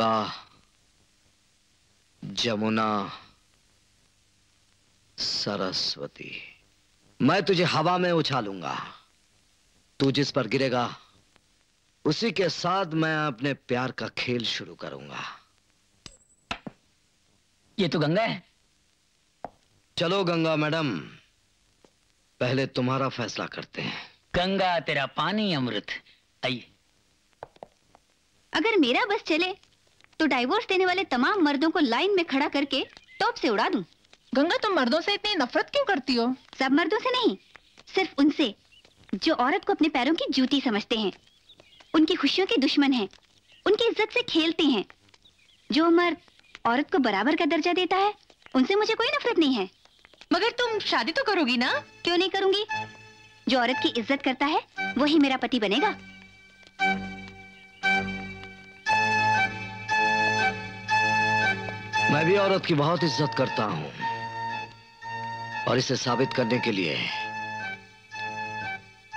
गंगा जमुना सरस्वती। मैं तुझे हवा में उछालूँगा। तू जिस पर गिरेगा उसी के साथ मैं अपने प्यार का खेल शुरू करूँगा। ये तो गंगा है। चलो गंगा मैडम पहले तुम्हारा फैसला करते हैं। गंगा तेरा पानी अमृत। आइए। अगर मेरा बस चले तो डाइवोर्स देने वाले तमाम मर्दों को लाइन में खड़ा करके टॉप से उड़ा दूँ। गंगा तुम मर्दों से इतनी नफरत क्यों करती हो? सब मर्दों से नहीं सिर्फ़ उनसे जो औरत को अपने पैरों की जूती समझते हैं। उनकी खुशियों के दुश्मन हैं उनकी इज़्ज़त से खेलते हैं। जो मर्द औरत को बराबर का दर्जा देता है उनसे मुझे कोई नफरत नहीं है। मगर तुम शादी तो करोगी ना? क्यों नहीं करूँगी? जो औरत की इज़्ज़त करता है वही मेरा पति बनेगा। मैं भी औरत की बहुत इज़्ज़त करता हूँ। और इसे साबित करने के लिए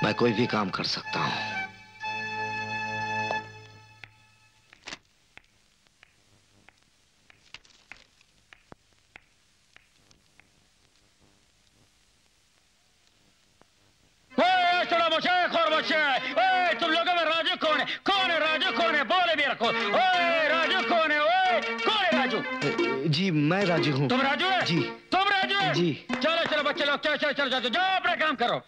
मैं कोई भी काम कर सकता हूँ। जी मैं राजू हूँ। तुम राजू है? जी। तुम राजू है? जी। चलो चलो बच्चे लोग चलो चलो चलो चलो जाओ अपना काम करो।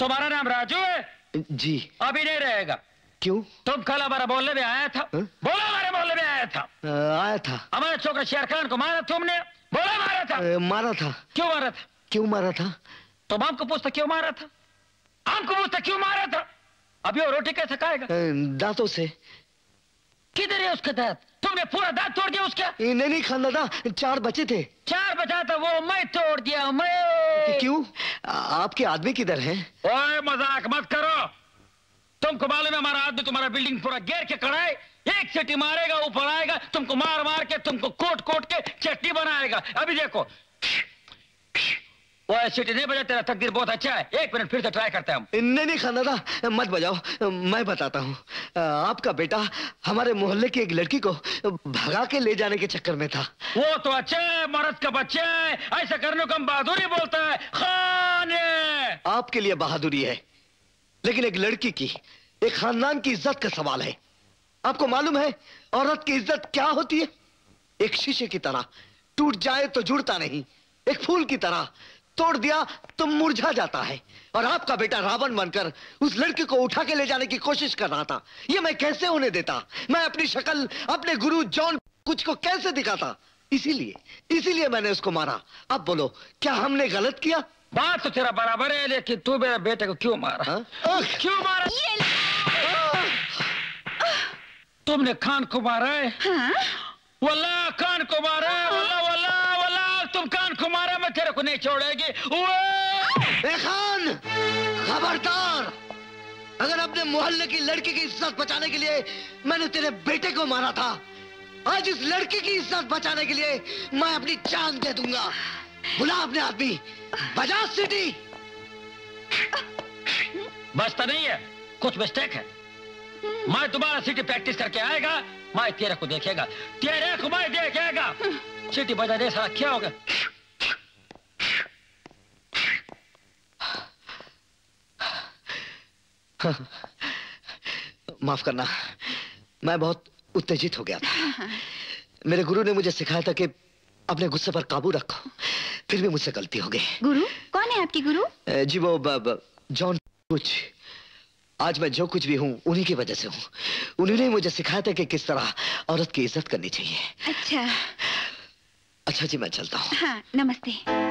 तुम्हारा नाम राजू है? जी। अभी नहीं रहेगा। क्यों? तुम कल हमारा बोलने में आया था। हाँ? बोला हमारे बोलने में आया था। आ, आया था। हमारे छोकरे शेर खान को मारा तुमने? बोला मारा था। आ, मारा था। क्यों मारा था? क्यों मारा था? तुम हमको पूछते क्यों मारा था? हमको पूछते क्यों मारा था? अभी वो रोटी कैसे खाएगा? दांतों से। किधर है उसके दांत? तुमने पूरा दांत तोड़ दिया उसका। नहीं नहीं खाना था चार बचे थे। चार बचा था वो मैं तोड़ दिया मैं। क्यों? आपके आदमी किधर है? ओए मज़ाक मत करो। तुमको मालूम है हमारा आदमी तुम्हारा बिल्डिंग पूरा गेर के खड़ा है। एक चट्टी मारेगा ऊपर आएगा तुमको मार मार के तुमको कोट कोट के चट्टी बनाएगा। अभी देखो वो सीटी नहीं बजा तेरा तकदीर बहुत अच्छा है। एक मिनट फिर से ट्राई करते हैं हम। नहीं नहीं खाना था मत बजाओ मैं बताता हूँ। आपका बेटा हमारे मोहल्ले की एक लड़की को भगा के ले जाने के चक्कर में था। वो तो अच्छा है मर्द का बच्चा है ऐसा करने को हम बहादुरी बोलता है। खान आपके लिए बहादुरी है लेकिन एक लड़की की एक खानदान की इज़्ज़त का सवाल है। आपको मालूम है औरत की इज़्ज़त क्या होती है? एक शीशे की तरह टूट जाए तो जुड़ता नहीं एक फूल की तरह तोड़ दिया तो मुरझा जाता है। और आपका बेटा रावण बनकर उस लड़की को उठा के ले जाने की कोशिश कर रहा था। ये मैं कैसे होने देता? मैं अपनी शक्ल अपने गुरु जॉन कुछ को कैसे दिखाता? इसीलिए इसीलिए मैंने उसको मारा। अब बोलो क्या हमने गलत किया? बात तो तेरा बराबर है लेकिन तू मेरे बेटे को क्यों मारा? हाँ? क्यों मारा? ये तुमने खान को मारा है? हाँ? वल्ला खान को मारा है वल्ला वल्ला मारा मैं तेरे को नहीं छोड़ेगी खान खबरदार। अगर अपने मोहल्ले की लड़की की इज़्ज़त बचाने के लिए मैंने तेरे बेटे को मारा था आज इस लड़की की इज़्ज़त बचाने के लिए मैं अपनी जान दे दूँगा। बुला अपने आदमी। बजाज सिटी। बचता नहीं है कुछ मिस्टेक है। मैं दोबारा सिटी प्रैक्टिस करके आएगा मैं तेरे को देखेगा। तेरे को मैं देखेगा। सिटी बजा दे साला क्या होगा? माफ़ करना मैं बहुत उत्तेजित हो गया था। मेरे गुरु ने मुझे सिखाया था कि अपने गुस्से पर काबू रखो फिर भी मुझसे गलती हो गई। गुरु? कौन है आपके गुरु? जी वो जॉन कुछ। आज मैं जो कुछ भी हूँ उन्हीं की वजह से हूँ। उन्होंने ही मुझे सिखाया था कि किस तरह औरत की इज़्ज़त करनी चाहिए। अच्छा। अच्छा जी मैं चलता हूँ। हाँ नमस्ते।